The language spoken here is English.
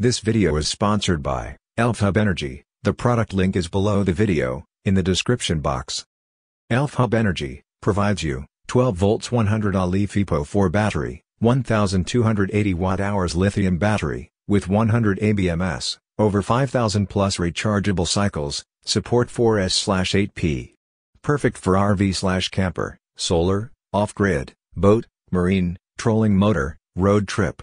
This video is sponsored by ElfHub Energy. The product link is below the video, in the description box. ElfHub Energy provides you 12 volts 100 Ah LiFePO 4 battery, 1280 watt-hours lithium battery, with 100 ABMS, over 5000 plus rechargeable cycles, support 4S/8P. Perfect for RV/camper, solar, off-grid, boat, marine, trolling motor, road trip.